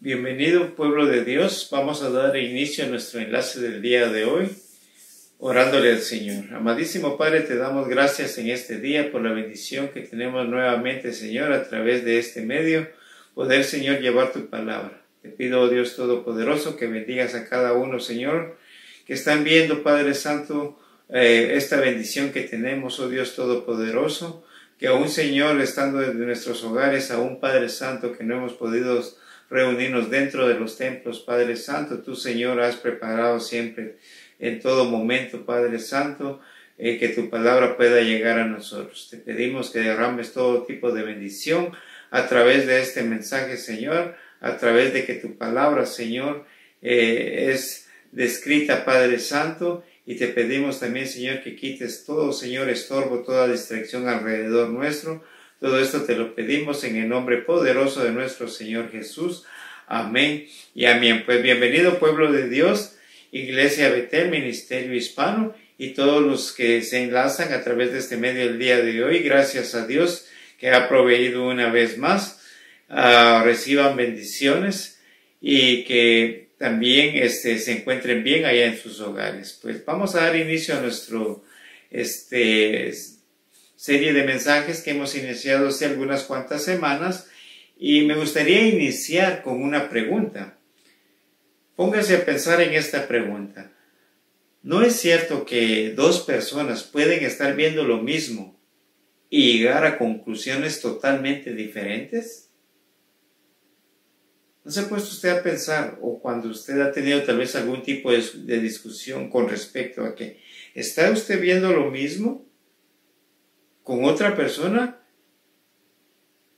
Bienvenido pueblo de Dios. Vamos a dar inicio a nuestro enlace del día de hoy, orándole al Señor. Amadísimo Padre, te damos gracias en este día por la bendición que tenemos nuevamente, Señor, a través de este medio, poder, Señor, llevar tu palabra. Te pido, oh Dios Todopoderoso, que bendigas a cada uno, Señor, que están viendo, Padre Santo, eh, esta bendición que tenemos, oh Dios Todopoderoso, que aún, Señor, estando en nuestros hogares, aún Padre Santo, que no hemos podido reunirnos dentro de los templos, Padre Santo, tú, Señor, has preparado siempre, en todo momento, Padre Santo, eh, que tu palabra pueda llegar a nosotros. Te pedimos que derrames todo tipo de bendición a través de este mensaje, Señor, a través de que tu palabra, Señor, eh, es descrita, Padre Santo, y te pedimos también, Señor, que quites todo, Señor, estorbo, toda distracción alrededor nuestro. Todo esto te lo pedimos en el nombre poderoso de nuestro Señor Jesús. Amén y amén. Pues bienvenido pueblo de Dios, Iglesia Betel, Ministerio Hispano y todos los que se enlazan a través de este medio el día de hoy. Gracias a Dios que ha proveído una vez más. Uh, reciban bendiciones y que también este, se encuentren bien allá en sus hogares. Pues vamos a dar inicio a nuestro este, serie de mensajes que hemos iniciado hace algunas cuantas semanas y me gustaría iniciar con una pregunta. Póngase a pensar en esta pregunta. ¿No es cierto que dos personas pueden estar viendo lo mismo y llegar a conclusiones totalmente diferentes? ¿No se ha puesto usted a pensar, o cuando usted ha tenido tal vez algún tipo de, discusión con respecto a que está usted viendo lo mismo con otra persona,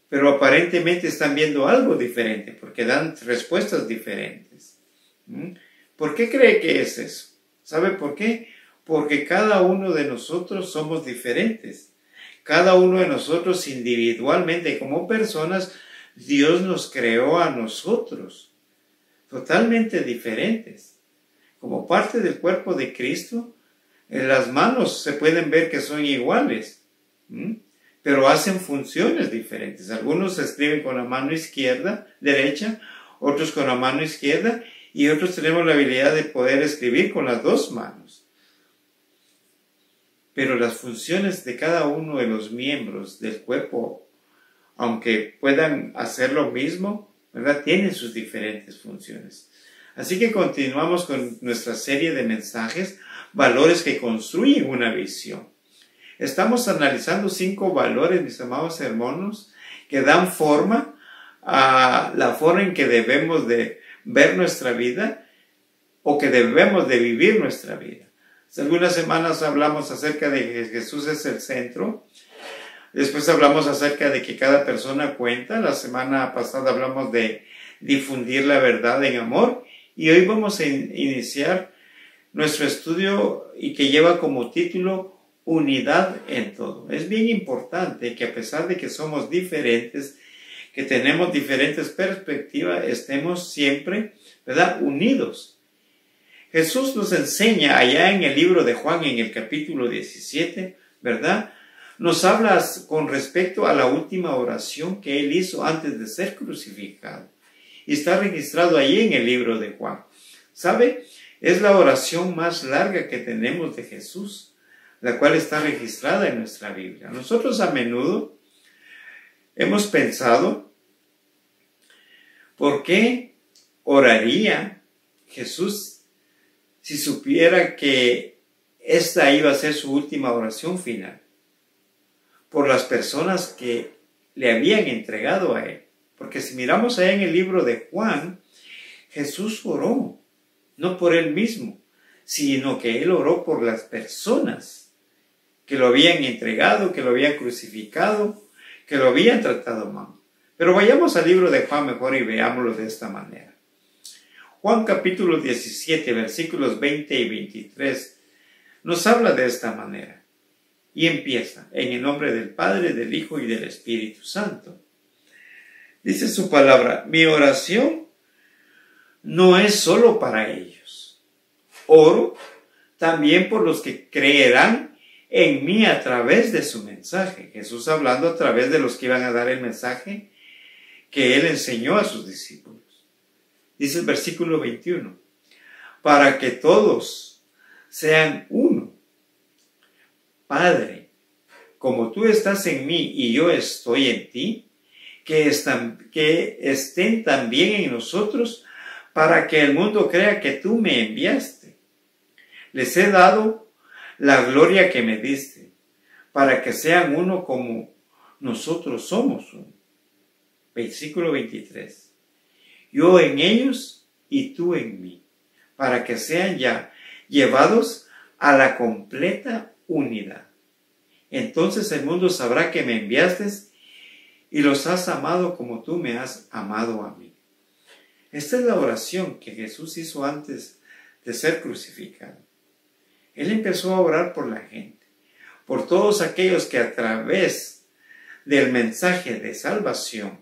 pero aparentemente están viendo algo diferente, porque dan respuestas diferentes? ¿Mm? ¿Por qué cree que es eso? ¿Sabe por qué? Porque cada uno de nosotros somos diferentes. Cada uno de nosotros individualmente como personas Dios nos creó a nosotros totalmente diferentes. Como parte del cuerpo de Cristo, en las manos se pueden ver que son iguales, pero hacen funciones diferentes. Algunos escriben con la mano izquierda, derecha, otros con la mano izquierda y otros tenemos la habilidad de poder escribir con las dos manos. Pero las funciones de cada uno de los miembros del cuerpo aunque puedan hacer lo mismo, ¿verdad? Tienen sus diferentes funciones. Así que continuamos con nuestra serie de mensajes, valores que construyen una visión. Estamos analizando cinco valores, mis amados hermanos, que dan forma a la forma en que debemos de ver nuestra vida o que debemos de vivir nuestra vida. Hace algunas semanas hablamos acerca de que Jesús es el centro Después hablamos acerca de que cada persona cuenta. La semana pasada hablamos de difundir la verdad en amor. Y hoy vamos a iniciar nuestro estudio y que lleva como título Unidad en todo. Es bien importante que a pesar de que somos diferentes, que tenemos diferentes perspectivas, estemos siempre, ¿verdad?, unidos. Jesús nos enseña allá en el libro de Juan, en el capítulo 17, ¿verdad? nos hablas con respecto a la última oración que él hizo antes de ser crucificado. Y está registrado ahí en el libro de Juan. ¿Sabe? Es la oración más larga que tenemos de Jesús, la cual está registrada en nuestra Biblia. Nosotros a menudo hemos pensado, ¿por qué oraría Jesús si supiera que esta iba a ser su última oración final? por las personas que le habían entregado a él. Porque si miramos ahí en el libro de Juan, Jesús oró, no por él mismo, sino que él oró por las personas que lo habían entregado, que lo habían crucificado, que lo habían tratado mal. Pero vayamos al libro de Juan mejor y veámoslo de esta manera. Juan capítulo 17, versículos 20 y 23, nos habla de esta manera. Y empieza, en el nombre del Padre, del Hijo y del Espíritu Santo. Dice su palabra, mi oración no es solo para ellos. Oro también por los que creerán en mí a través de su mensaje. Jesús hablando a través de los que iban a dar el mensaje que él enseñó a sus discípulos. dice el versículo 21, para que todos sean uno. Padre, como tú estás en mí y yo estoy en ti, que, están, que estén también en nosotros para que el mundo crea que tú me enviaste. Les he dado la gloria que me diste, para que sean uno como nosotros somos uno. Versículo 23. Yo en ellos y tú en mí, para que sean ya llevados a la completa unidad. Entonces el mundo sabrá que me enviaste y los has amado como tú me has amado a mí. Esta es la oración que Jesús hizo antes de ser crucificado. Él empezó a orar por la gente, por todos aquellos que a través del mensaje de salvación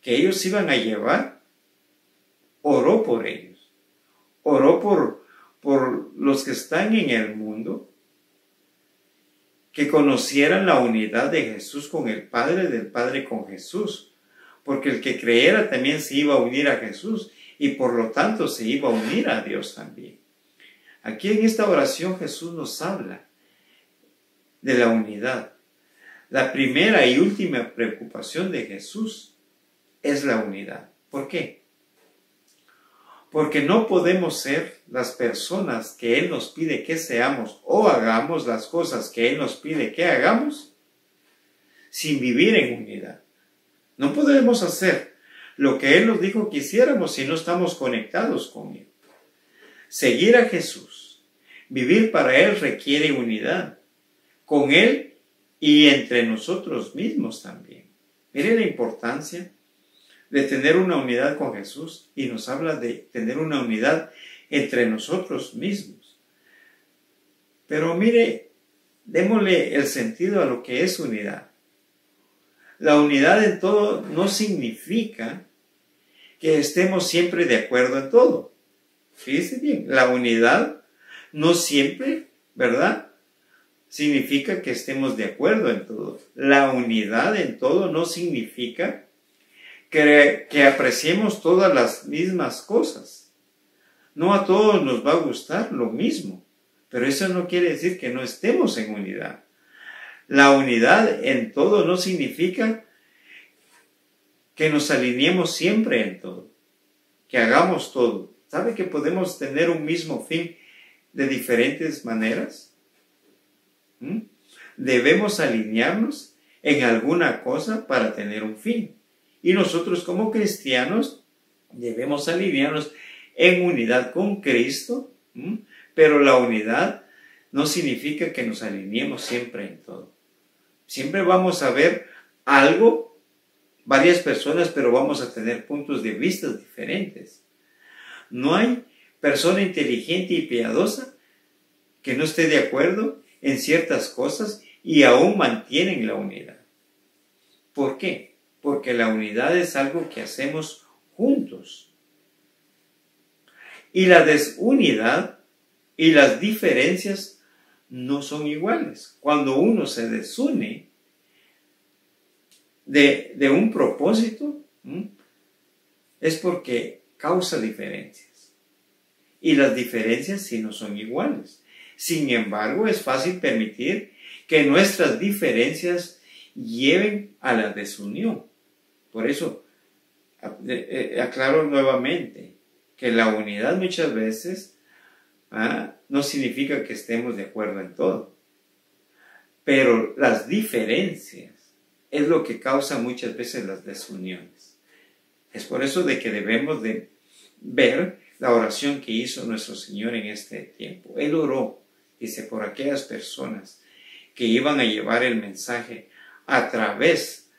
que ellos iban a llevar, oró por ellos, oró por, por los que están en el mundo que conocieran la unidad de Jesús con el Padre, del Padre con Jesús, porque el que creyera también se iba a unir a Jesús y por lo tanto se iba a unir a Dios también. Aquí en esta oración Jesús nos habla de la unidad. La primera y última preocupación de Jesús es la unidad. ¿Por qué? porque no podemos ser las personas que Él nos pide que seamos o hagamos las cosas que Él nos pide que hagamos sin vivir en unidad. No podemos hacer lo que Él nos dijo que hiciéramos si no estamos conectados con Él. Seguir a Jesús, vivir para Él requiere unidad, con Él y entre nosotros mismos también. Mire la importancia de tener una unidad con Jesús y nos habla de tener una unidad entre nosotros mismos. Pero mire, démosle el sentido a lo que es unidad. La unidad en todo no significa que estemos siempre de acuerdo en todo. Fíjese bien, la unidad no siempre, ¿verdad? Significa que estemos de acuerdo en todo. La unidad en todo no significa que, apreciemos todas las mismas cosas. No a todos nos va a gustar lo mismo, pero eso no quiere decir que no estemos en unidad. La unidad en todo no significa que nos alineemos siempre en todo, que hagamos todo. ¿Sabe que podemos tener un mismo fin de diferentes maneras? ¿Mm? Debemos alinearnos en alguna cosa para tener un fin. Y nosotros como cristianos debemos alinearnos en unidad con Cristo, pero la unidad no significa que nos alineemos siempre en todo. Siempre vamos a ver algo, varias personas, pero vamos a tener puntos de vista diferentes. No hay persona inteligente y piadosa que no esté de acuerdo en ciertas cosas y aún mantienen la unidad. ¿Por qué? porque la unidad es algo que hacemos juntos. Y la desunidad y las diferencias no son iguales. Cuando uno se desune de, un propósito, es porque causa diferencias. Y las diferencias sí no son iguales. Sin embargo, es fácil permitir que nuestras diferencias lleven a la desunión. Por eso, eh, aclaro nuevamente que la unidad muchas veces ¿ah? no significa que estemos de acuerdo en todo, pero las diferencias es lo que causa muchas veces las desuniones. Es por eso de que debemos de ver la oración que hizo nuestro Señor en este tiempo. Él oró, dice, por aquellas personas que iban a llevar el mensaje a través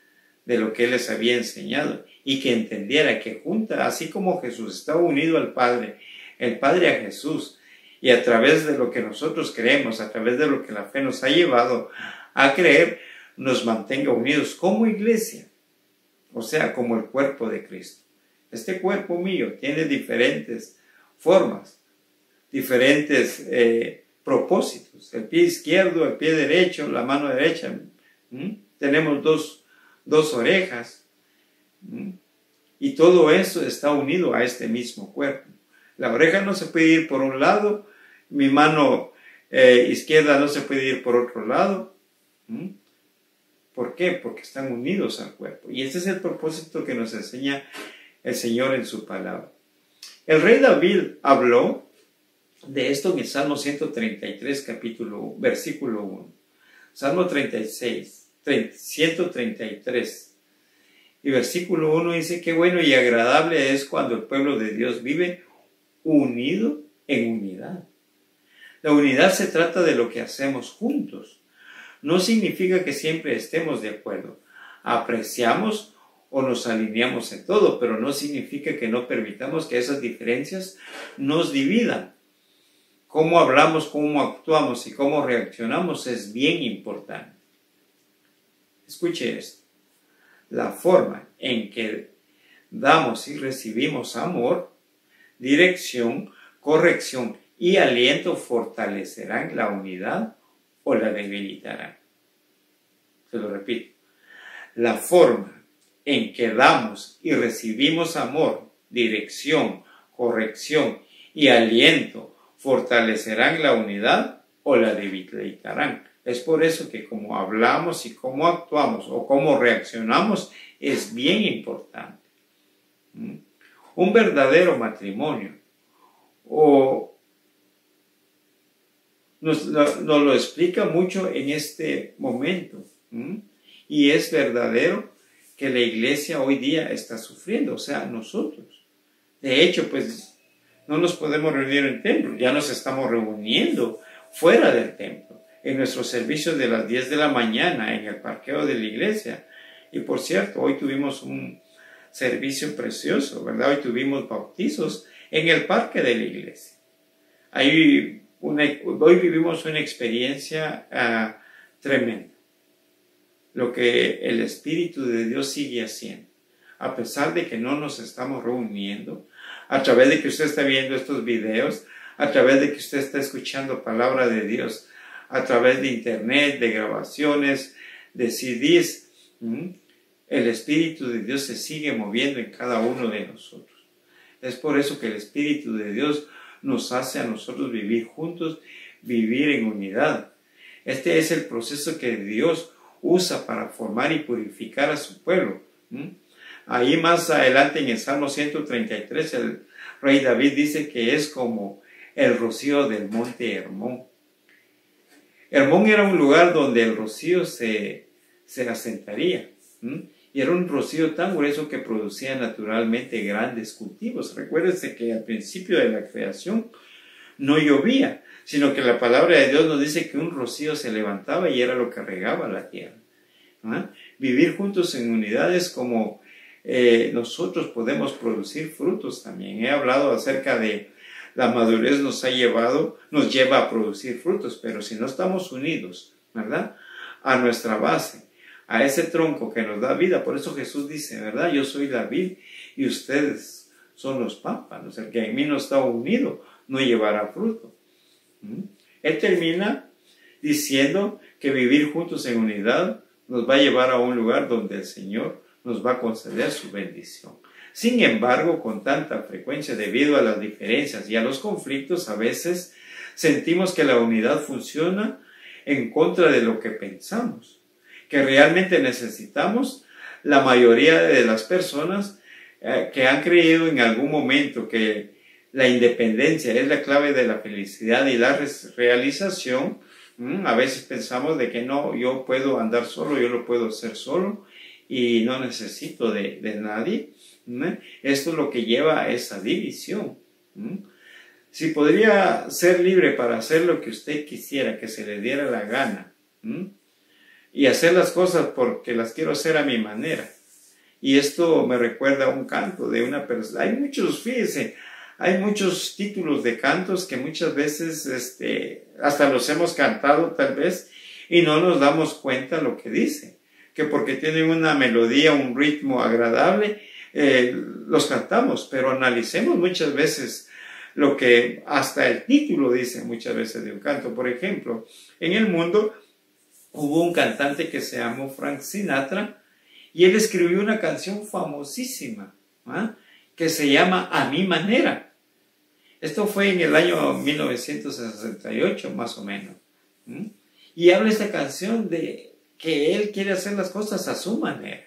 de lo que él les había enseñado y que entendiera que junta, así como Jesús estaba unido al Padre, el Padre a Jesús, y a través de lo que nosotros creemos, a través de lo que la fe nos ha llevado a creer, nos mantenga unidos como iglesia, o sea, como el cuerpo de Cristo. Este cuerpo mío tiene diferentes formas, diferentes eh, propósitos, el pie izquierdo, el pie derecho, la mano derecha. Tenemos dos dos orejas Y todo eso está unido a este mismo cuerpo. La oreja no se puede ir por un lado, mi mano eh, izquierda no se puede ir por otro lado. ¿Por qué? Porque están unidos al cuerpo. Y ese es el propósito que nos enseña el Señor en su palabra. El rey David habló de esto en el Salmo 133, capítulo, versículo 1. Salmo 36, 133. Y versículo 1 dice, qué bueno y agradable es cuando el pueblo de Dios vive unido en unidad. La unidad se trata de lo que hacemos juntos. No significa que siempre estemos de acuerdo. Apreciamos o nos alineamos en todo, pero no significa que no permitamos que esas diferencias nos dividan. Cómo hablamos, cómo actuamos y cómo reaccionamos es bien importante. Escuche esto. La forma en que damos y recibimos amor, dirección, corrección y aliento fortalecerán la unidad o la debilitarán. Se lo repito. La forma en que damos y recibimos amor, dirección, corrección y aliento fortalecerán la unidad o la debilitarán. Es por eso que como hablamos y cómo actuamos o cómo reaccionamos es bien importante. ¿Mm? Un verdadero matrimonio o nos, lo explica mucho en este momento. Y es verdadero que la iglesia hoy día está sufriendo, o sea, nosotros. De hecho, pues no nos podemos reunir en templo, ya nos estamos reuniendo fuera del templo, en nuestros servicios de las 10 de la mañana, en el parqueo de la iglesia. Y por cierto, hoy tuvimos un servicio precioso, ¿verdad? Hoy tuvimos bautizos en el parque de la iglesia. Ahí hoy vivimos una experiencia ah, tremenda. Lo que el Espíritu de Dios sigue haciendo. A pesar de que no nos estamos reuniendo, a través de que usted está viendo estos videos, a través de que usted está escuchando palabra de Dios, a través de internet, de grabaciones, de CDs, el Espíritu de Dios se sigue moviendo en cada uno de nosotros. Es por eso que el Espíritu de Dios nos hace a nosotros vivir juntos, vivir en unidad. Este es el proceso que Dios usa para formar y purificar a su pueblo. Ahí más adelante en el Salmo 133 el rey David dice que es como el rocío del monte Hermón. Hermón era un lugar donde el rocío se, se asentaría. Y era un rocío tan grueso que producía naturalmente grandes cultivos. Recuérdense que al principio de la creación no llovía, sino que la palabra de Dios nos dice que un rocío se levantaba y era lo que regaba la tierra. ¿Ah? Vivir juntos en unidades como eh, nosotros podemos producir frutos también. He hablado acerca de la madurez nos ha llevado, nos lleva a producir frutos, pero si no estamos unidos, ¿verdad? A nuestra base, a ese tronco que nos da vida. Por eso Jesús dice, ¿verdad? Yo soy la vid y ustedes son los pámpanos. El que en mí no está unido no llevará fruto. ¿Mm? Él termina diciendo que vivir juntos en unidad nos va a llevar a un lugar donde el Señor nos va a conceder su bendición. Sin embargo, con tanta frecuencia, debido a las diferencias y a los conflictos, a veces sentimos que la unidad funciona en contra de lo que pensamos que realmente necesitamos, la mayoría de las personas eh, que han creído en algún momento que la independencia es la clave de la felicidad y la realización, a veces pensamos de que no, yo puedo andar solo, yo lo puedo hacer solo y no necesito de, nadie. Esto es lo que lleva a esa división. Si podría ser libre para hacer lo que usted quisiera, que se le diera la gana, y hacer las cosas porque las quiero hacer a mi manera. Y esto me recuerda a un canto de una persona. Hay muchos, fíjense, hay muchos títulos de cantos que muchas veces este, hasta los hemos cantado tal vez y no nos damos cuenta lo que dice. Que porque tienen una melodía, un ritmo agradable, eh, los cantamos, pero analicemos muchas veces lo que hasta el título dice muchas veces de un canto. Por ejemplo, en el mundo hubo un cantante que se llamó Frank Sinatra y él escribió una canción famosísima ¿ah? que se llama A mi manera. Esto fue en el año 1968, más o menos. Y habla esta canción de que él quiere hacer las cosas a su manera.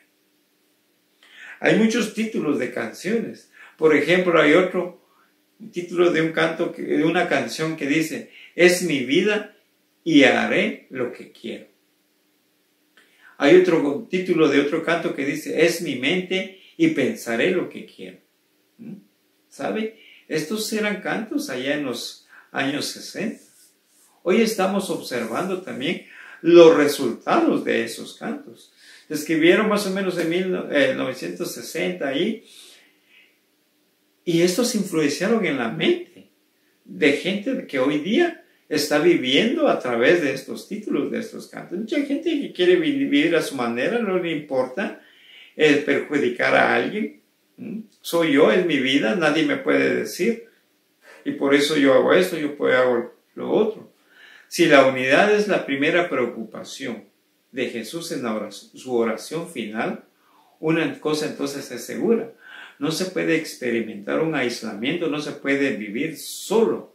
Hay muchos títulos de canciones. Por ejemplo, hay otro título de un canto, de una canción que dice, es mi vida y haré lo que quiero. Hay otro título de otro canto que dice, es mi mente y pensaré lo que quiero. ¿Mm? ¿Sabe? Estos eran cantos allá en los años 60. Hoy estamos observando también los resultados de esos cantos. Escribieron más o menos en 1960 ahí. Y estos influenciaron en la mente de gente que hoy día está viviendo a través de estos títulos, de estos cantos. Mucha gente que quiere vivir a su manera, no le importa el perjudicar a alguien. Soy yo, es mi vida, nadie me puede decir. Y por eso yo hago esto, yo puedo hago lo otro. Si la unidad es la primera preocupación de Jesús en su oración final, una cosa entonces es segura. No se puede experimentar un aislamiento, no se puede vivir solo,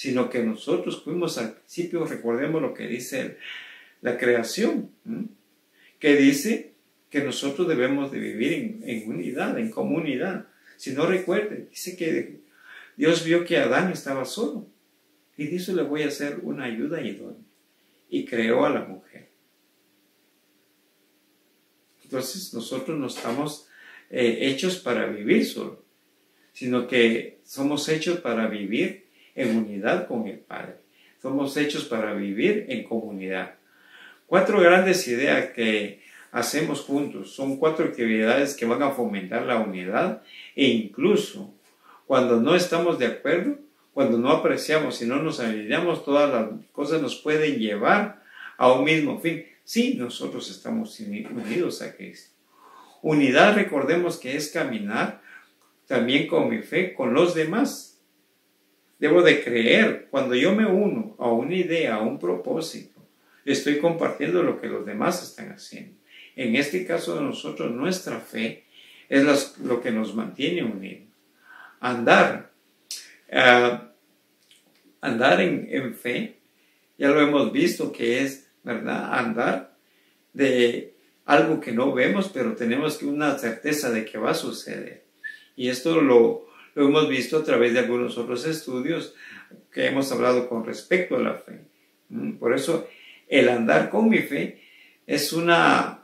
sino que nosotros fuimos al principio, recordemos lo que dice la creación, que dice que nosotros debemos de vivir en, unidad, en comunidad. Si no recuerde, dice que Dios vio que Adán estaba solo y dice le voy a hacer una ayuda idónea y creó a la mujer. Entonces nosotros no estamos eh, hechos para vivir solo, sino que somos hechos para vivir en unidad con el Padre. Somos hechos para vivir en comunidad. Cuatro grandes ideas que hacemos juntos son cuatro actividades que van a fomentar la unidad e incluso cuando no estamos de acuerdo, cuando no apreciamos y no nos alineamos, todas las cosas nos pueden llevar a un mismo fin. Sí, nosotros estamos unidos a Cristo. Unidad, recordemos que es caminar también con mi fe, con los demás. Debo de creer, cuando yo me uno a una idea, a un propósito, estoy compartiendo lo que los demás están haciendo. En este caso de nosotros, nuestra fe es lo que nos mantiene unidos. Andar, eh, andar en, en fe, ya lo hemos visto que es ¿verdad? Andar de algo que no vemos, pero tenemos una certeza de que va a suceder. Y esto lo, lo hemos visto a través de algunos otros estudios que hemos hablado con respecto a la fe. Mm, por eso el andar con mi fe es una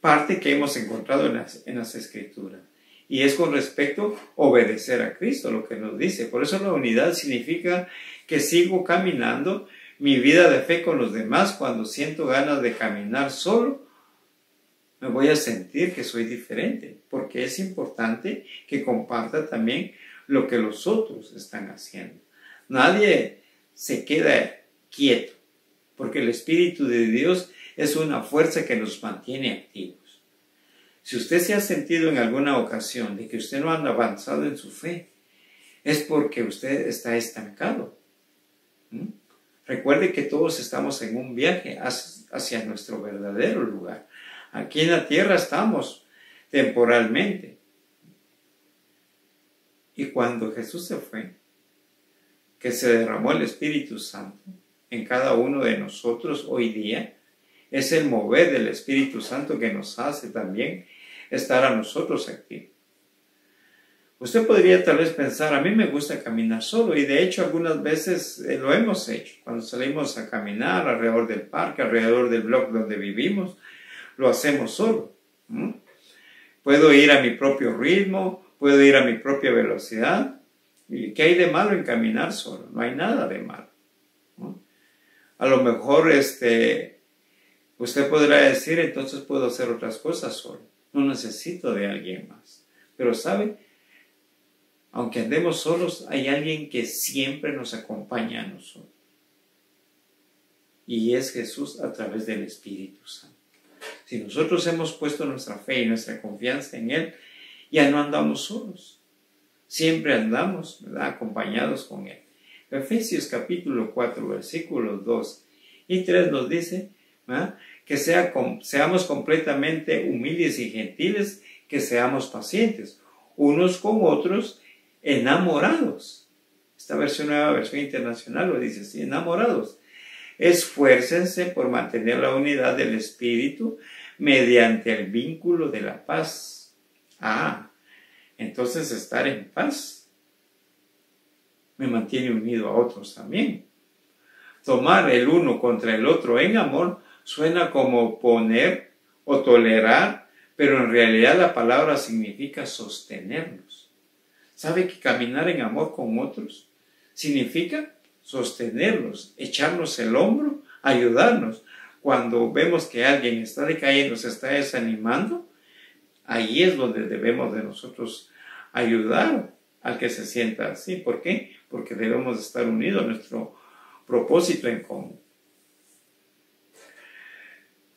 parte que hemos encontrado en las, en las escrituras. Y es con respecto a obedecer a Cristo, lo que nos dice. Por eso la unidad significa que sigo caminando mi vida de fe con los demás cuando siento ganas de caminar solo. Me voy a sentir que soy diferente, porque es importante que comparta también lo que los otros están haciendo. Nadie se queda quieto, porque el Espíritu de Dios es una fuerza que nos mantiene activos. Si usted se ha sentido en alguna ocasión de que usted no ha avanzado en su fe, es porque usted está estancado. ¿Mm? Recuerde que todos estamos en un viaje hacia nuestro verdadero lugar. Aquí en la tierra estamos temporalmente. Y cuando Jesús se fue, que se derramó el Espíritu Santo en cada uno de nosotros hoy día, es el mover del Espíritu Santo que nos hace también estar a nosotros aquí. Usted podría tal vez pensar, a mí me gusta caminar solo y de hecho algunas veces eh, lo hemos hecho. Cuando salimos a caminar alrededor del parque, alrededor del blog donde vivimos, lo hacemos solo. Puedo ir a mi propio ritmo, puedo ir a mi propia velocidad. ¿Y qué hay de malo en caminar solo? No hay nada de malo. A lo mejor este, usted podrá decir, entonces puedo hacer otras cosas solo. No necesito de alguien más. Pero ¿sabe? aunque andemos solos, hay alguien que siempre nos acompaña a nosotros. Y es Jesús a través del Espíritu Santo. Si nosotros hemos puesto nuestra fe y nuestra confianza en Él, ya no andamos solos. Siempre andamos acompañados con Él. Efesios capítulo 4, versículos 2 y 3 nos dice, que sea, seamos completamente humildes y gentiles, que seamos pacientes, unos con otros, enamorados. Esta versión nueva versión internacional lo dice así, enamorados. Esfuércense por mantener la unidad del espíritu mediante el vínculo de la paz. Ah, entonces estar en paz me mantiene unido a otros también. Tomar el uno contra el otro en amor suena como poner o tolerar, pero en realidad la palabra significa sostenernos. ¿Sabe que caminar en amor con otros significa sostenerlos, echarnos el hombro, ayudarnos? Cuando vemos que alguien está decayendo, se está desanimando, ahí es donde debemos de nosotros ayudar al que se sienta así. ¿Por qué? Porque debemos estar unidos a nuestro propósito en común.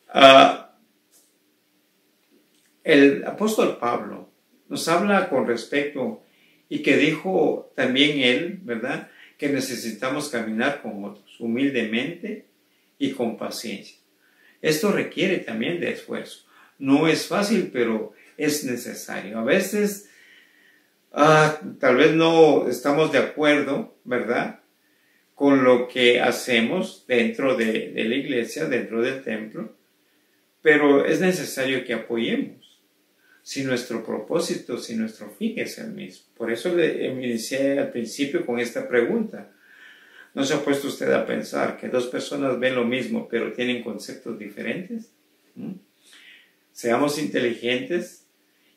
Ah, el apóstol Pablo nos habla con respecto y que dijo también él, ¿verdad? Que necesitamos caminar con otros, humildemente y con paciencia. Esto requiere también de esfuerzo. No es fácil, pero es necesario. A veces, ah, tal vez no estamos de acuerdo, ¿verdad? Con lo que hacemos dentro de la iglesia, dentro del templo, pero es necesario que apoyemos si nuestro propósito, si nuestro fin es el mismo. Por eso le inicié al principio con esta pregunta. ¿No se ha puesto usted a pensar que dos personas ven lo mismo pero tienen conceptos diferentes? ¿Mm? Seamos inteligentes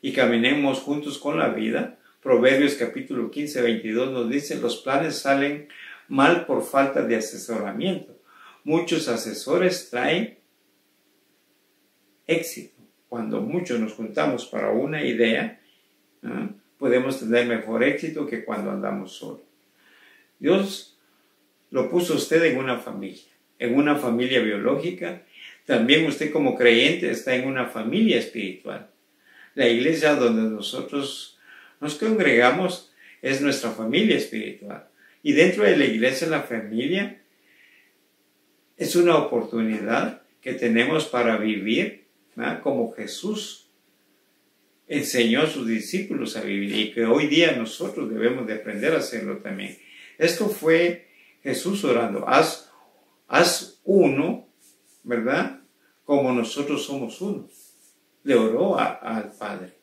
y caminemos juntos con la vida. Proverbios capítulo 15, 22 nos dice, los planes salen mal por falta de asesoramiento. Muchos asesores traen éxito. Cuando muchos nos juntamos para una idea, podemos tener mejor éxito que cuando andamos solos. Dios lo puso usted en una familia, en una familia biológica. También usted como creyente está en una familia espiritual. La iglesia donde nosotros nos congregamos es nuestra familia espiritual. Y dentro de la iglesia, la familia es una oportunidad que tenemos para vivir como Jesús enseñó a sus discípulos a vivir y que hoy día nosotros debemos de aprender a hacerlo también. Esto fue Jesús orando, haz, haz uno, ¿verdad? Como nosotros somos uno. Le oró al Padre.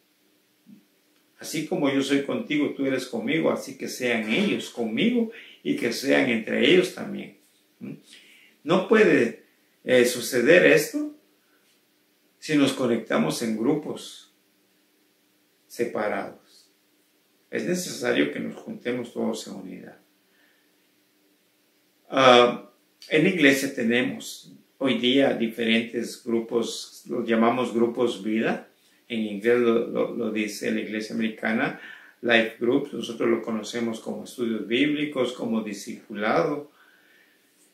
Así como yo soy contigo, tú eres conmigo, así que sean ellos conmigo y que sean entre ellos también. ¿Mm? No puede eh, suceder esto si nos conectamos en grupos separados. Es necesario que nos juntemos todos en unidad. Ah, en la iglesia tenemos hoy día diferentes grupos, los llamamos grupos vida. En inglés lo, dice la iglesia americana, Life Groups. Nosotros lo conocemos como estudios bíblicos, como discipulado,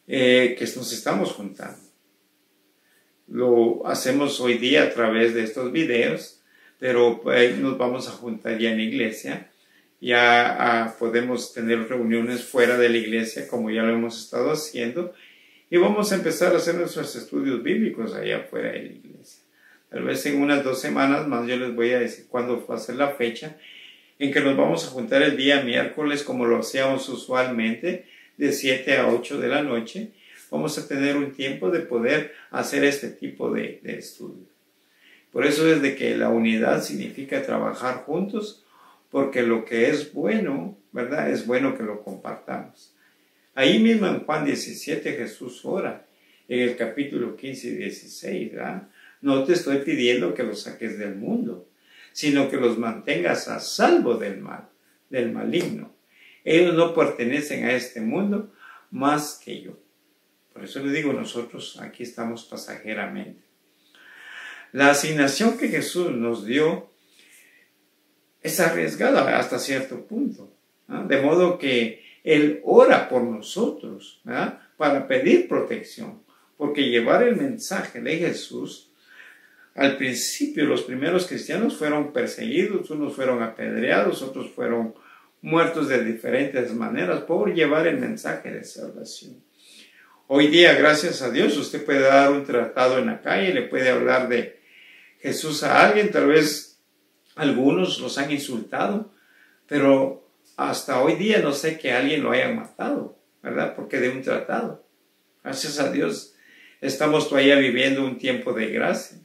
eh, que nos estamos juntando. Lo hacemos hoy día a través de estos videos, pero pues, nos vamos a juntar ya en la iglesia. Ya ah, podemos tener reuniones fuera de la iglesia, como ya lo hemos estado haciendo, y vamos a empezar a hacer nuestros estudios bíblicos allá fuera de la iglesia. Tal vez en unas dos semanas más yo les voy a decir cuándo va a ser la fecha en que nos vamos a juntar el día miércoles como lo hacíamos usualmente, de 7 a 8 de la noche, vamos a tener un tiempo de poder hacer este tipo de, estudio. Por eso es de que la unidad significa trabajar juntos, porque lo que es bueno, ¿verdad? Es bueno que lo compartamos. Ahí mismo en Juan 17 Jesús ora, en el capítulo 15 y 16, ¿verdad? No te estoy pidiendo que los saques del mundo, sino que los mantengas a salvo del mal, del maligno. Ellos no pertenecen a este mundo más que yo. Por eso le digo, nosotros aquí estamos pasajeramente. La asignación que Jesús nos dio es arriesgada hasta cierto punto. De modo que Él ora por nosotros para pedir protección. Porque llevar el mensaje de Jesús, al principio los primeros cristianos fueron perseguidos, unos fueron apedreados, otros fueron muertos de diferentes maneras por llevar el mensaje de salvación. Hoy día, gracias a Dios, usted puede dar un tratado en la calle, le puede hablar de Jesús a alguien, tal vez algunos los han insultado, pero hasta hoy día no sé que alguien lo haya matado, ¿verdad? Porque de un tratado. Gracias a Dios estamos todavía viviendo un tiempo de gracia,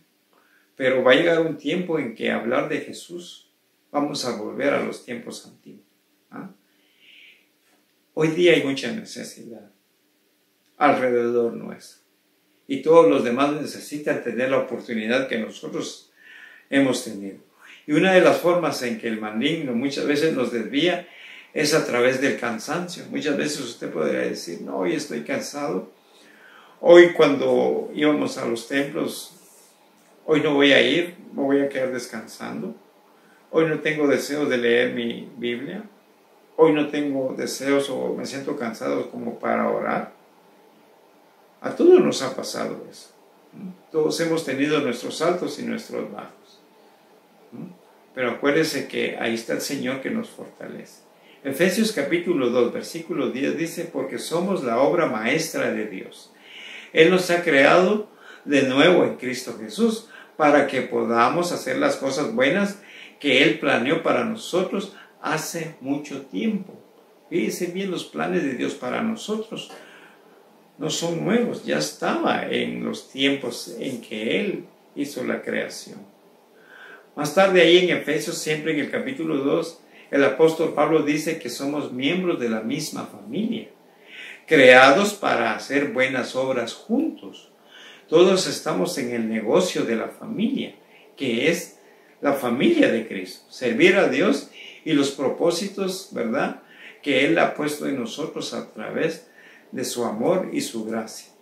pero va a llegar un tiempo en que hablar de Jesús vamos a volver a los tiempos antiguos. ¿ah? Hoy día hay mucha necesidad alrededor nuestro. Y todos los demás necesitan tener la oportunidad que nosotros hemos tenido. Y una de las formas en que el maligno muchas veces nos desvía es a través del cansancio. Muchas veces usted podría decir, no, hoy estoy cansado. Hoy cuando íbamos a los templos, hoy no voy a ir, me voy a quedar descansando. Hoy no tengo deseos de leer mi Biblia. Hoy no tengo deseos o me siento cansado como para orar. A todos nos ha pasado eso. Todos hemos tenido nuestros altos y nuestros bajos. Pero acuérdese que ahí está el Señor que nos fortalece. Efesios capítulo 2, versículo 10 dice, porque somos la obra maestra de Dios. Él nos ha creado de nuevo en Cristo Jesús para que podamos hacer las cosas buenas que Él planeó para nosotros hace mucho tiempo. Fíjense bien los planes de Dios para nosotros no son nuevos, ya estaba en los tiempos en que Él hizo la creación. Más tarde ahí en Efesios, siempre en el capítulo 2, el apóstol Pablo dice que somos miembros de la misma familia, creados para hacer buenas obras juntos. Todos estamos en el negocio de la familia, que es la familia de Cristo, servir a Dios y los propósitos, ¿verdad?, que Él ha puesto en nosotros a través de su amor y su gracia.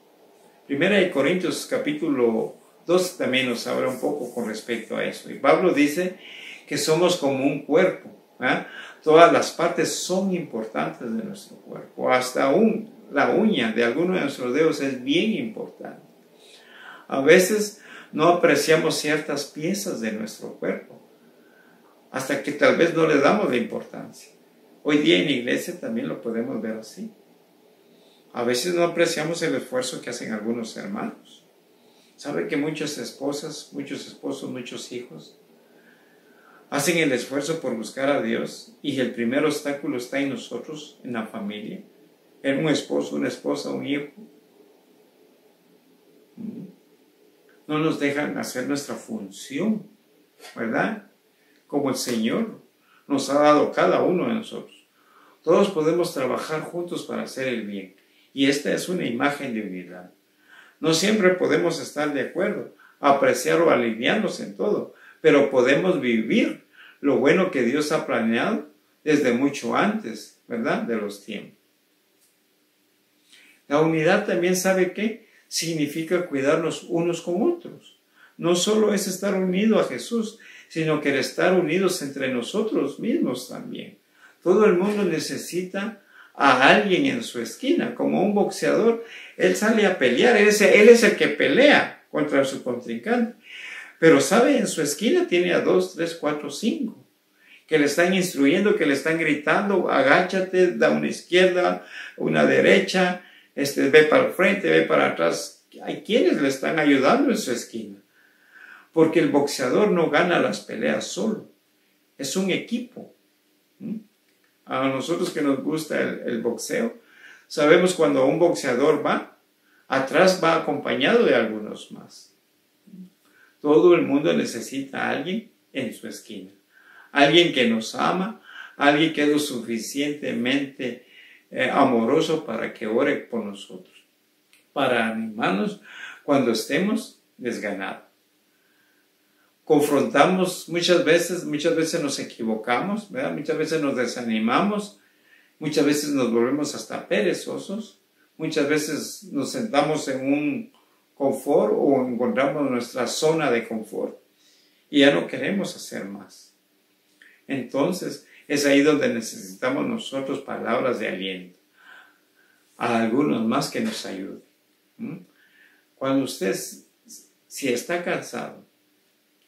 Primera de Corintios capítulo 2 también nos habla un poco con respecto a eso. Y Pablo dice que somos como un cuerpo. ¿ah? Todas las partes son importantes de nuestro cuerpo. Hasta un, la uña de alguno de nuestros dedos es bien importante. A veces no apreciamos ciertas piezas de nuestro cuerpo hasta que tal vez no le damos la importancia. Hoy día en la iglesia también lo podemos ver así. A veces no apreciamos el esfuerzo que hacen algunos hermanos. ¿Sabe que muchas esposas, muchos esposos, muchos hijos hacen el esfuerzo por buscar a Dios y el primer obstáculo está en nosotros, en la familia, en un esposo, una esposa, un hijo? Mm. No nos dejan hacer nuestra función, ¿verdad? Como el Señor nos ha dado cada uno de nosotros. Todos podemos trabajar juntos para hacer el bien. Y esta es una imagen de unidad. No siempre podemos estar de acuerdo, apreciar o alinearnos en todo, pero podemos vivir lo bueno que Dios ha planeado desde mucho antes, ¿verdad? De los tiempos. La unidad también sabe qué significa cuidarnos unos con otros. No solo es estar unido a Jesús, sino que estar unidos entre nosotros mismos también. Todo el mundo necesita a alguien en su esquina, como un boxeador, él sale a pelear, él es, él es el que pelea contra su contrincante. Pero sabe, en su esquina tiene a dos, tres, cuatro, cinco, que le están instruyendo, que le están gritando, agáchate, da una izquierda, una derecha, este, ve para el frente, ve para atrás. Hay quienes le están ayudando en su esquina. Porque el boxeador no gana las peleas solo, es un equipo a nosotros que nos gusta el, boxeo, sabemos cuando un boxeador va, atrás va acompañado de algunos más. Todo el mundo necesita a alguien en su esquina. Alguien que nos ama, alguien que es lo suficientemente eh, amoroso para que ore por nosotros, para animarnos cuando estemos desganados confrontamos muchas veces, muchas veces nos equivocamos, ¿verdad? muchas veces nos desanimamos, muchas veces nos volvemos hasta perezosos, muchas veces nos sentamos en un confort o encontramos nuestra zona de confort y ya no queremos hacer más. Entonces es ahí donde necesitamos nosotros palabras de aliento, a algunos más que nos ayuden. Cuando usted, si está cansado,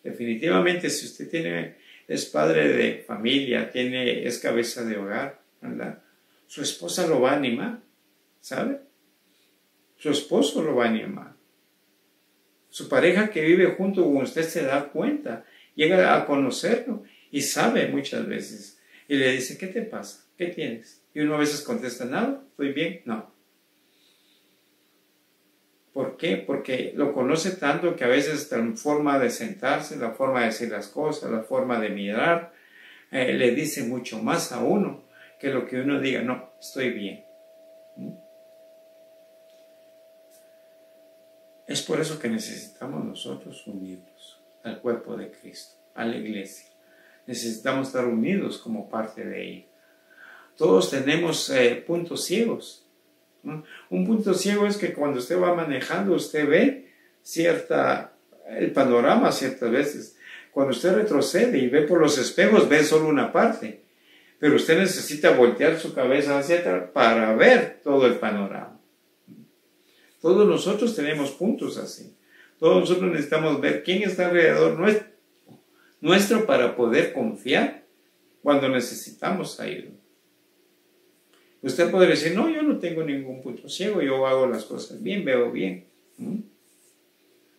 Definitivamente, si usted tiene, es padre de familia, tiene, es cabeza de hogar, ¿verdad? Su esposa lo va a animar, ¿sabe? Su esposo lo va a animar. Su pareja que vive junto con usted se da cuenta, llega a conocerlo y sabe muchas veces. Y le dice, ¿qué te pasa? ¿Qué tienes? Y uno a veces contesta, nada, estoy bien. No. ¿Por qué? Porque lo conoce tanto que a veces la forma de sentarse, la forma de decir las cosas, la forma de mirar, eh, le dice mucho más a uno que lo que uno diga, no, estoy bien. ¿Mm? Es por eso que necesitamos nosotros unirnos al cuerpo de Cristo, a la iglesia. Necesitamos estar unidos como parte de ella. Todos tenemos eh, puntos ciegos. Un punto ciego es que cuando usted va manejando, usted ve cierta, el panorama ciertas veces. Cuando usted retrocede y ve por los espejos, ve solo una parte. Pero usted necesita voltear su cabeza hacia atrás para ver todo el panorama. Todos nosotros tenemos puntos así. Todos nosotros necesitamos ver quién está alrededor nuestro, nuestro para poder confiar cuando necesitamos ayuda. Usted puede decir, no, yo no tengo ningún punto ciego, yo hago las cosas bien, veo bien.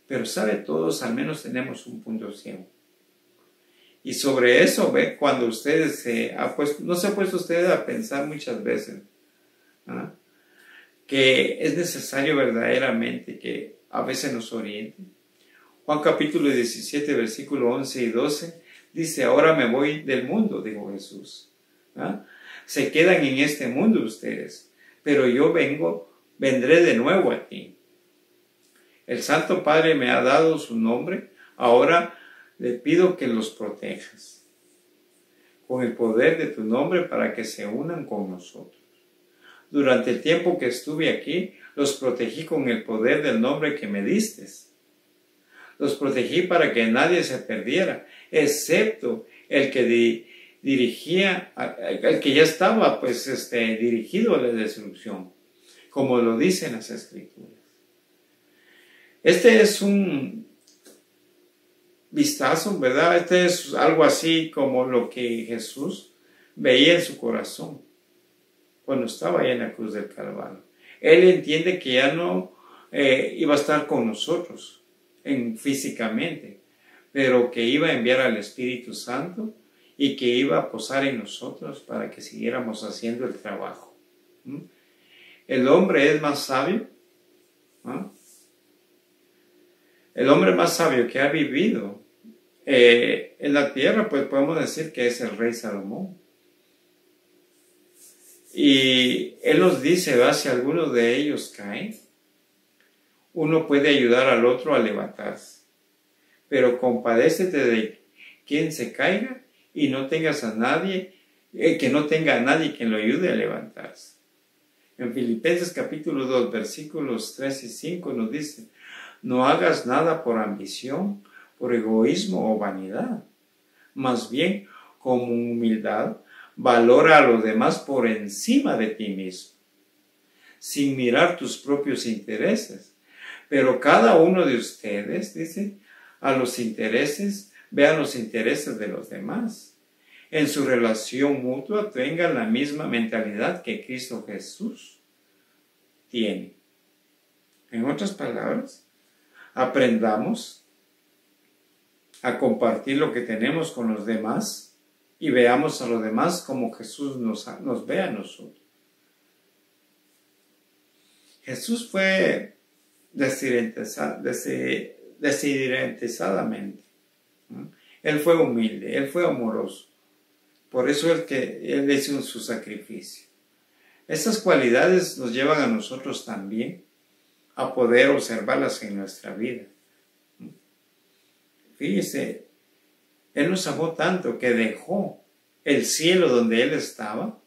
Pero sabe, todos al menos tenemos un punto ciego. Y sobre eso, ve, cuando usted se ha puesto, no se ha puesto usted a pensar muchas veces, ¿ah? que es necesario verdaderamente que a veces nos oriente. Juan capítulo 17, versículo 11 y 12 dice, ahora me voy del mundo, dijo Jesús. ¿ah? Se quedan en este mundo ustedes, pero yo vengo, vendré de nuevo a ti. El Santo Padre me ha dado su nombre, ahora le pido que los protejas con el poder de tu nombre para que se unan con nosotros. Durante el tiempo que estuve aquí, los protegí con el poder del nombre que me diste. Los protegí para que nadie se perdiera, excepto el que dirigía, el que ya estaba pues este, dirigido a la destrucción, como lo dicen las escrituras. Este es un vistazo, ¿verdad? Este es algo así como lo que Jesús veía en su corazón cuando estaba ahí en la cruz del Calvario. Él entiende que ya no eh, iba a estar con nosotros en, físicamente, pero que iba a enviar al Espíritu Santo y que iba a posar en nosotros para que siguiéramos haciendo el trabajo. El hombre es más sabio. El hombre más sabio que ha vivido eh, en la tierra, pues podemos decir que es el rey Salomón. Y Él nos dice, ¿va? si alguno de ellos cae, uno puede ayudar al otro a levantarse. Pero compadécete de quien se caiga y no tengas a nadie, eh, que no tenga a nadie quien lo ayude a levantarse. En Filipenses capítulo 2, versículos 3 y 5 nos dice, no hagas nada por ambición, por egoísmo o vanidad, más bien como humildad valora a los demás por encima de ti mismo, sin mirar tus propios intereses. Pero cada uno de ustedes, dice, a los intereses, vean los intereses de los demás. En su relación mutua tengan la misma mentalidad que Cristo Jesús tiene. En otras palabras, aprendamos a compartir lo que tenemos con los demás y veamos a los demás como Jesús nos, nos ve a nosotros. Jesús fue desidentizadamente. Él fue humilde, él fue amoroso. Por eso es que él hizo su sacrificio. Estas cualidades nos llevan a nosotros también a poder observarlas en nuestra vida. Fíjese, él nos amó tanto que dejó el cielo donde Él estaba,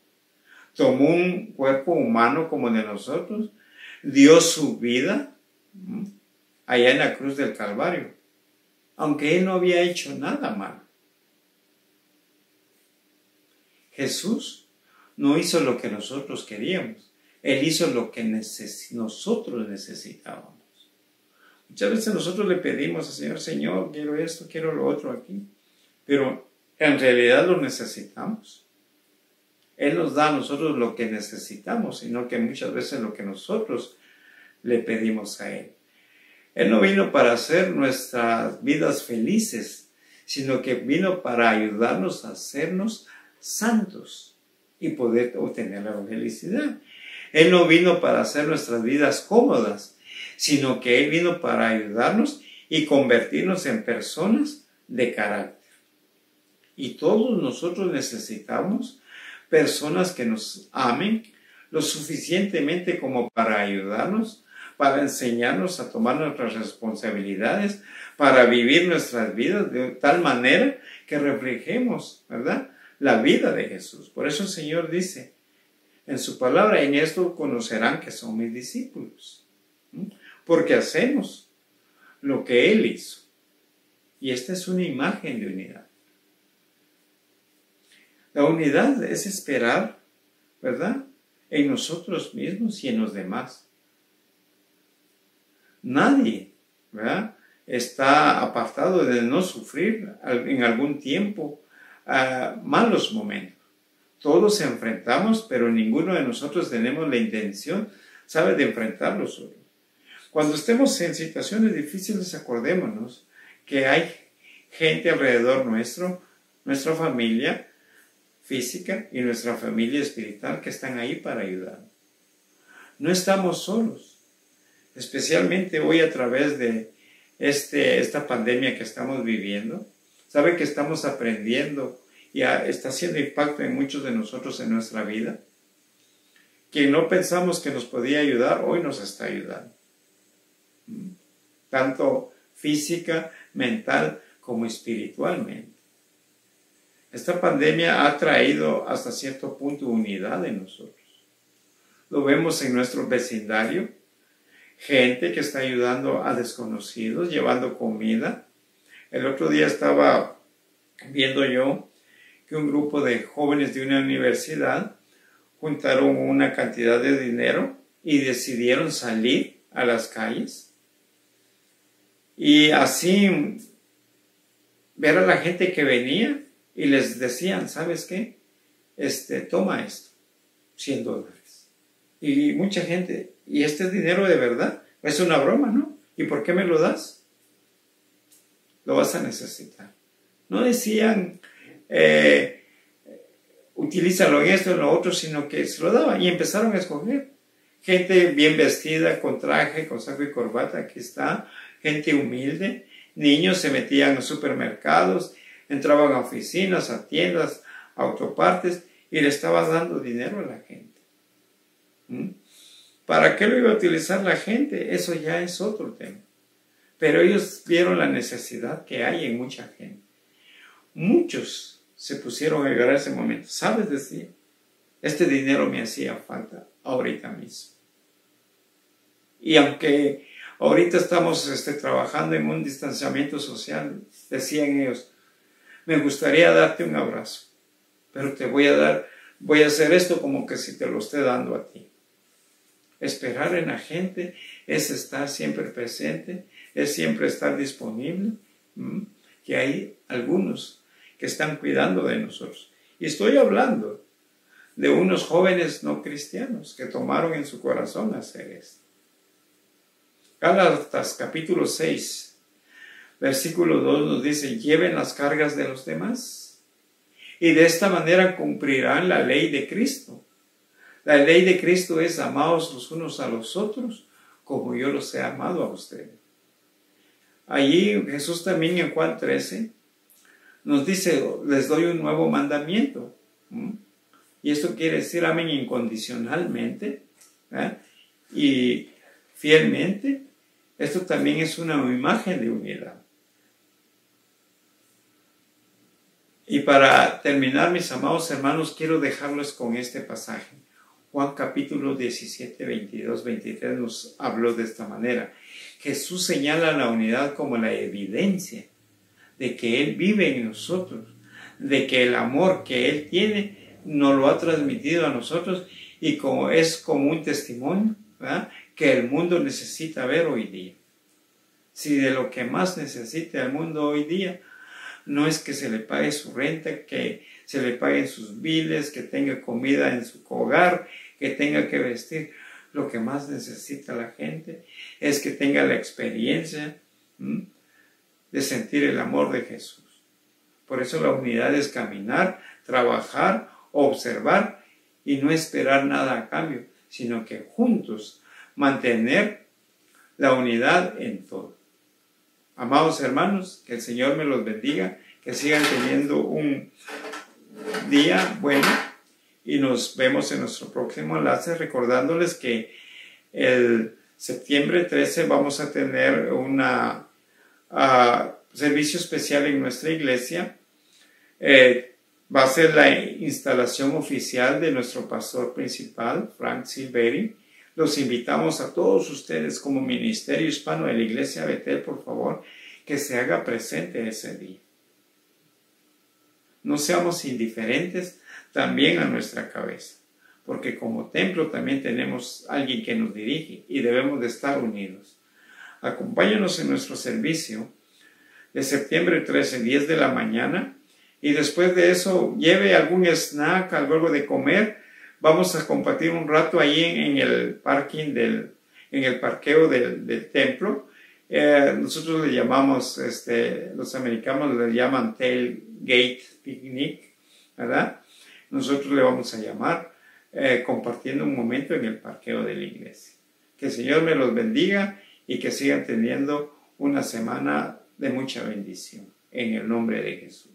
tomó un cuerpo humano como de nosotros, dio su vida allá en la cruz del Calvario, aunque Él no había hecho nada mal. Jesús no hizo lo que nosotros queríamos, Él hizo lo que nosotros necesitábamos. Muchas veces nosotros le pedimos al Señor, Señor, quiero esto, quiero lo otro aquí pero en realidad lo necesitamos. Él nos da a nosotros lo que necesitamos, sino que muchas veces lo que nosotros le pedimos a Él. Él no vino para hacer nuestras vidas felices, sino que vino para ayudarnos a hacernos santos y poder obtener la felicidad. Él no vino para hacer nuestras vidas cómodas, sino que Él vino para ayudarnos y convertirnos en personas de carácter. Y todos nosotros necesitamos personas que nos amen lo suficientemente como para ayudarnos para enseñarnos a tomar nuestras responsabilidades, para vivir nuestras vidas de tal manera que reflejemos, ¿verdad? La vida de Jesús. Por eso el Señor dice en su palabra, en esto conocerán que son mis discípulos, porque hacemos lo que Él hizo. Y esta es una imagen de unidad. La unidad es esperar, ¿verdad? En nosotros mismos y en los demás. Nadie ¿verdad? está apartado de no sufrir en algún tiempo ah, malos momentos. Todos enfrentamos, pero ninguno de nosotros tenemos la intención, sabe, de enfrentarlos solos. Cuando estemos en situaciones difíciles, acordémonos que hay gente alrededor nuestro, nuestra familia física y nuestra familia espiritual que están ahí para ayudar. No estamos solos especialmente hoy a través de este, esta pandemia que estamos viviendo. Sabe que estamos aprendiendo y está haciendo impacto en muchos de nosotros en nuestra vida. Quien no pensamos que nos podía ayudar, hoy nos está ayudando. Tanto física, mental como espiritualmente. Esta pandemia ha traído hasta cierto punto unidad en nosotros. Lo vemos en nuestro vecindario, gente que está ayudando a desconocidos, llevando comida. El otro día estaba viendo yo que un grupo de jóvenes de una universidad juntaron una cantidad de dinero y decidieron salir a las calles. Y así ver a la gente que venía y les decían, ¿sabes qué? Este, toma esto, 100 dólares. Y mucha gente, y este es dinero de verdad. Es una broma, ¿no? ¿Y por qué me lo das? Lo vas a necesitar. No decían, eh, utilízalo en esto, en lo otro, sino que se lo daban y empezaron a escoger. Gente bien vestida, con traje, con saco y corbata, aquí está. Gente humilde. Niños se metían a supermercados, entraban a oficinas, a tiendas, a autopartes y le estaban dando dinero a la gente. ¿Mm? ¿Para qué lo iba a utilizar la gente? Eso ya es otro tema. Pero ellos vieron la necesidad que hay en mucha gente. Muchos se pusieron a llegar a ese momento. ¿Sabes decir? Este dinero me hacía falta ahorita mismo. Y aunque ahorita estamos este, trabajando en un distanciamiento social, decían ellos, me gustaría darte un abrazo, pero te voy a dar, voy a hacer esto como que si te lo esté dando a ti. Esperar en la gente es estar siempre presente, es siempre estar disponible, que hay algunos que están cuidando de nosotros. Y estoy hablando de unos jóvenes no cristianos que tomaron en su corazón hacer esto. Gálatas capítulo 6, versículo 2 nos dice, lleven las cargas de los demás y de esta manera cumplirán la ley de Cristo. La ley de Cristo es amaos los unos a los otros como yo los he amado a ustedes. Allí Jesús también en Juan 13 nos dice, les doy un nuevo mandamiento. Y esto quiere decir, amen incondicionalmente ¿eh? y fielmente. Esto también es una imagen de unidad. Y para terminar, mis amados hermanos, quiero dejarlos con este pasaje. Juan capítulo 17, 22, 23 nos habló de esta manera. Jesús señala la unidad como la evidencia de que Él vive en nosotros, de que el amor que Él tiene nos lo ha transmitido a nosotros y como es como un testimonio que el mundo necesita ver hoy día. Si de lo que más necesita el mundo hoy día no es que se le pague su renta, que se le paguen sus biles, que tenga comida en su hogar, que tenga que vestir. lo que más necesita la gente es que tenga la experiencia de sentir el amor de Jesús. Por eso la unidad es caminar, trabajar, observar y no esperar nada a cambio, sino que juntos mantener la unidad en todo. Amados hermanos, que el Señor me los bendiga, que sigan teniendo un día bueno y nos vemos en nuestro próximo enlace recordándoles que el septiembre 13 vamos a tener un servicio especial en nuestra iglesia. Eh, va a ser la instalación oficial de nuestro pastor principal, Frank Silveri. Los invitamos a todos ustedes como Ministerio Hispano de la Iglesia Betel, por favor, que se haga presente ese día. No seamos indiferentes también a nuestra cabeza, porque como templo también tenemos alguien que nos dirige y debemos de estar unidos. Acompáñanos en nuestro servicio de septiembre 13, 10 de la mañana, y después de eso lleve algún snack, algo de comer. Vamos a compartir un rato ahí en, el parking del, en el parqueo del, templo. Eh, nosotros le llamamos, este, los americanos le llaman tailgate picnic, ¿verdad? nosotros le vamos a llamar eh, compartiendo un momento en el parqueo de la iglesia. Que el Señor me los bendiga y que sigan teniendo una semana de mucha bendición. En el nombre de Jesús.